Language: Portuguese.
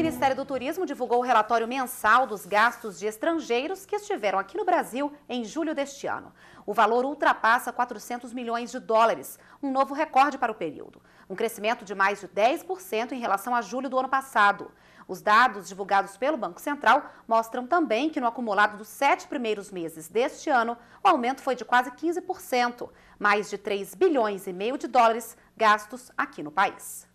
Ministério do Turismo divulgou o relatório mensal dos gastos de estrangeiros que estiveram aqui no Brasil em julho deste ano. O valor ultrapassa 400 milhões de dólares, um novo recorde para o período. Um crescimento de mais de 10% em relação a julho do ano passado. Os dados divulgados pelo Banco Central mostram também que no acumulado dos sete primeiros meses deste ano, o aumento foi de quase 15%, mais de 3 bilhões e meio de dólares gastos aqui no país.